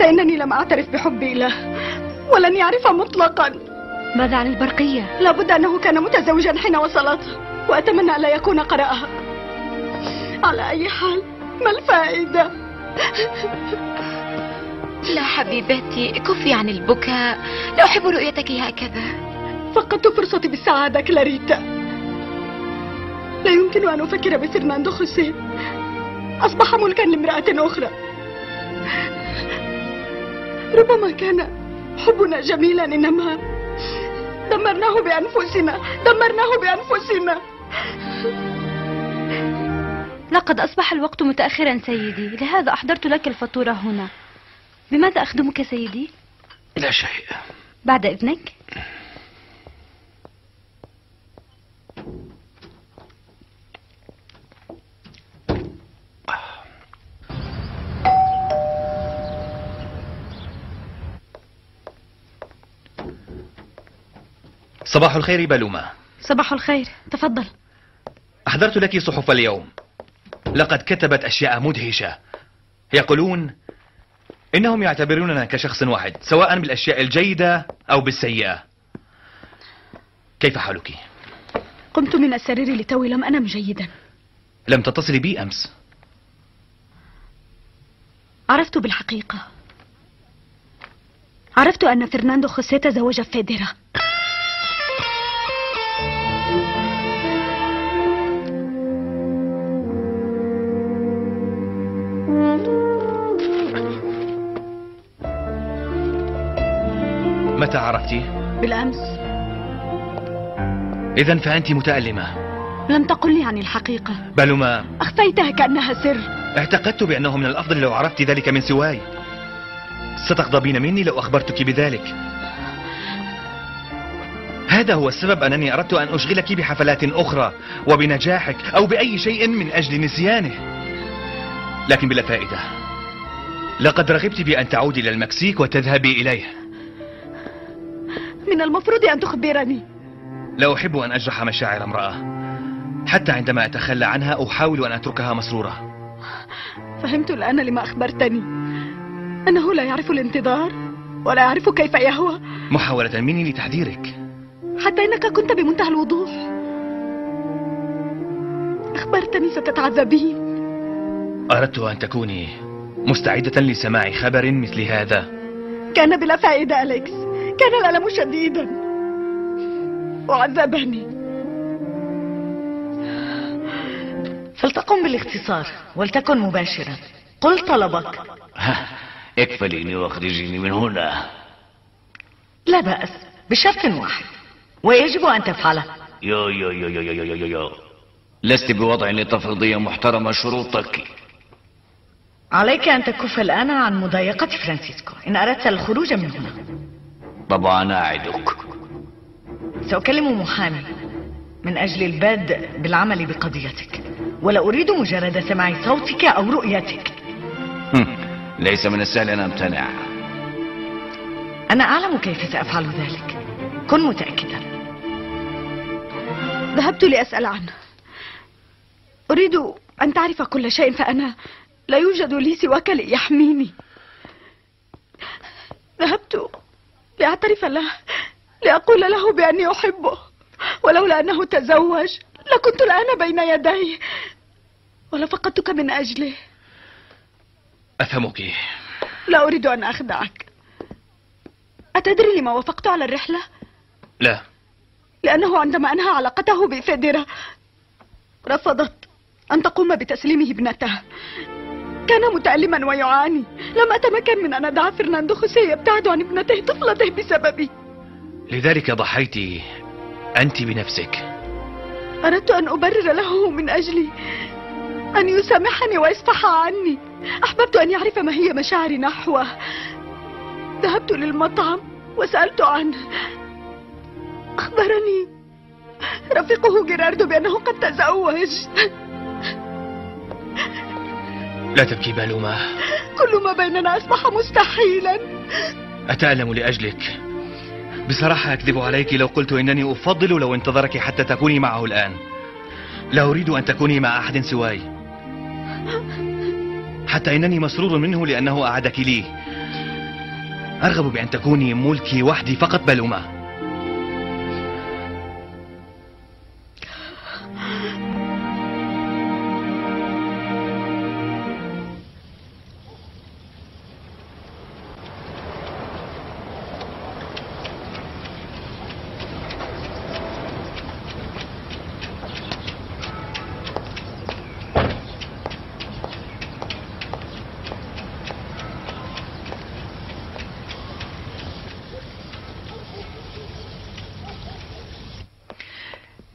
حتى إنني لم أعترف بحبي له ولن يعرف مطلقا. ماذا عن البرقية؟ لابد أنه كان متزوجا حين وصلته وأتمنى ألا يكون قرأها. على أي حال ما الفائدة؟ لا حبيبتي كفي عن البكاء. لا أحب رؤيتك هكذا. فقدت فرصتي بالسعادة كلاريتا. لا يمكن أن أفكر بفرناندو خوسيه أصبح ملكا لامرأة أخرى. ربما كان حبنا جميلا إنما دمرناه بأنفسنا دمرناه بأنفسنا. لقد أصبح الوقت متأخرا سيدي لهذا أحضرت لك الفاتورة هنا. بماذا أخدمك سيدي؟ لا شيء. بعد إذنك؟ صباح الخير بلومة. صباح الخير. تفضل. أحضرت لك صحف اليوم. لقد كتبت أشياء مدهشة. يقولون إنهم يعتبروننا كشخص واحد سواء بالأشياء الجيدة أو بالسيئة. كيف حالك؟ قمت من السرير لتوي لم أنم جيدا. لم تتصلي بي أمس. عرفت بالحقيقة. عرفت أن فرناندو خوسيه تزوج فيديرا. متى عرفتي؟ بالأمس. إذا فأنت متألمة. لم تقل لي عن الحقيقة. بلومة أخفيتها كأنها سر. اعتقدت بأنه من الأفضل لو عرفت ذلك من سواي. ستغضبين مني لو أخبرتك بذلك. هذا هو السبب أنني أردت أن أشغلك بحفلات أخرى وبنجاحك أو بأي شيء من أجل نسيانه. لكن بلا فائدة. لقد رغبت بأن تعودي إلى المكسيك وتذهبي إليه. من المفروض أن تخبرني. لا أحب أن أجرح مشاعر امرأة. حتى عندما أتخلى عنها أحاول أن أتركها مسرورة. فهمت الآن لما أخبرتني. أنه لا يعرف الانتظار ولا يعرف كيف يهوى. محاولة مني لتحذيرك. حتى إنك كنت بمنتهى الوضوح. أخبرتني ستتعذبين. أردت أن تكوني مستعدة لسماع خبر مثل هذا. كان بلا فائدة أليكس. كان الألم شديدا. وعذبني فلتقم بالاختصار ولتكن مباشرا. قل طلبك. اكفليني واخرجيني من هنا. لا بأس بشرط واحد ويجب أن تفعله. يو يو يو يو يو يو يو. لست بوضع لتفرضي محترمة شروطك. عليك أن تكف الآن عن مضايقة فرانسيسكو. إن أردت الخروج من هنا. طبعا أعدك. سأكلم محامي من أجل البدء بالعمل بقضيتك. ولا أريد مجرد سماع صوتك أو رؤيتك. ليس من السهل أن أمتنع. أنا أعلم كيف سأفعل ذلك. كن متأكدا. ذهبت لأسأل عنه. أريد أن تعرف كل شيء فأنا لا يوجد لي سواك ليحميني. ذهبت لأعترف له لأقول له بأني أحبه. ولولا أنه تزوج لكنت الآن بين يديه ولفقدتك من أجله أفهمك. لا أريد أن أخدعك. أتدري لما وافقت على الرحلة؟ لا. لأنه عندما أنهى علاقته بفيديرا رفضت أن تقوم بتسليمه ابنته. كان متألما ويعاني. لم أتمكن من أن أدع فرناندو خوسيه يبتعد عن ابنته طفلته بسببي. لذلك ضحيت أنت بنفسك. أردت أن أبرر له من أجلي أن يسامحني ويصفح عني. أحببت أن يعرف ما هي مشاعري نحوه. ذهبت للمطعم وسألت عنه. أخبرني رفيقه جيراردو بأنه قد تزوج. لا تبكي بالومة. كل ما بيننا أصبح مستحيلا. أتألم لأجلك. بصراحة أكذب عليك لو قلت إنني أفضل لو انتظرك حتى تكوني معه الآن. لا أريد أن تكوني مع أحد سواي. حتى إنني مسرور منه لأنه أعادك لي. أرغب بأن تكوني ملكي وحدي فقط بلومة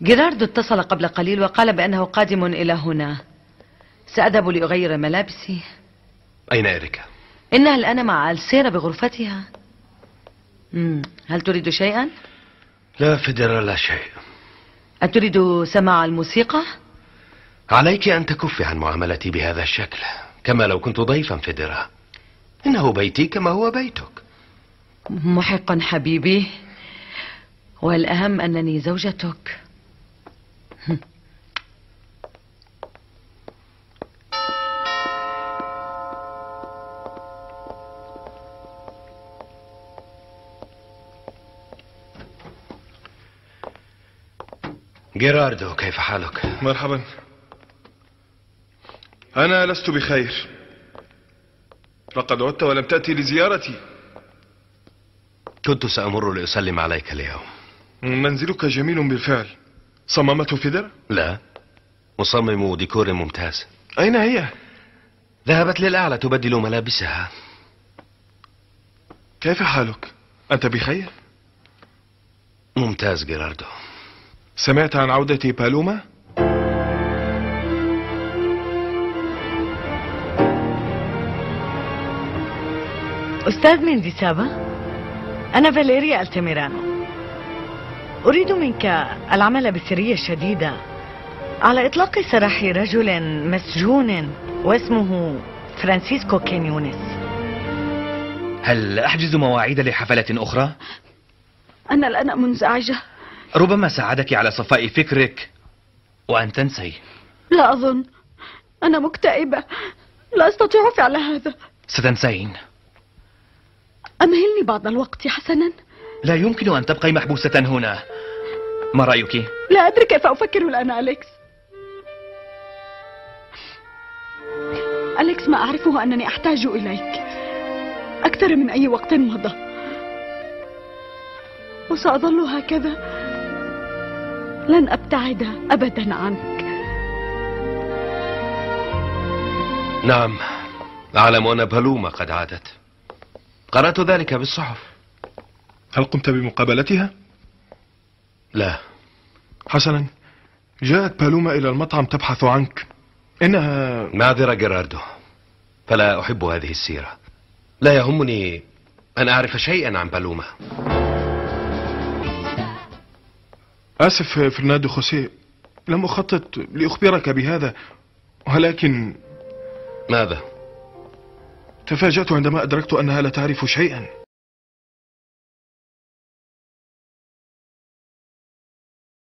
جيراردو اتصل قبل قليل وقال بأنه قادم إلى هنا سأذهب لأغير ملابسي أين إريكا؟ إنها الآن مع ألسيرا بغرفتها مم. هل تريد شيئا؟ لا فدر لا شيء أتريد سماع الموسيقى؟ عليك أن تكفي عن معاملتي بهذا الشكل كما لو كنت ضيفا فدرة إنه بيتي كما هو بيتك محق حبيبي والأهم أنني زوجتك جيراردو كيف حالك؟ مرحبا أنا لست بخير لقد عدت ولم تأتي لزيارتي كنت سأمر لأسلم عليك اليوم منزلك جميل بالفعل صممته فدر؟ لا مصمم ديكور ممتاز أين هي؟ ذهبت للأعلى تبدل ملابسها كيف حالك؟ أنت بخير؟ ممتاز جيراردو سمعت عن عودة بالوما؟ أستاذ مينديسابا أنا فاليريا التيميرانو أريد منك العمل بسرية شديدة على إطلاق سراح رجل مسجون واسمه فرانسيسكو كينيونيس هل أحجز مواعيد لحفلة أخرى؟ أنا الآن منزعجة ربما ساعدك على صفاء فكرك وأن تنسي. لا أظن. أنا مكتئبة. لا أستطيع فعل هذا. ستنسين. أمهلني بعض الوقت حسنا. لا يمكن أن تبقي محبوسة هنا. ما رأيك؟ لا أدري كيف أفكر الآن أليكس. أليكس ما أعرفه أنني أحتاج إليك. أكثر من أي وقت مضى. وسأظل هكذا. لن أبتعد أبدا عنك. نعم أعلم أن بالوما قد عادت. قرأت ذلك بالصحف. هل قمت بمقابلتها؟ لا. حسنا جاءت بالوما إلى المطعم تبحث عنك. إنها معذرة جيراردو فلا أحب هذه السيرة. لا يهمني أن أعرف شيئا عن بالوما آسف فرناندو خوسيه لم أخطط لأخبرك بهذا ولكن ماذا؟ تفاجأت عندما أدركت أنها لا تعرف شيئا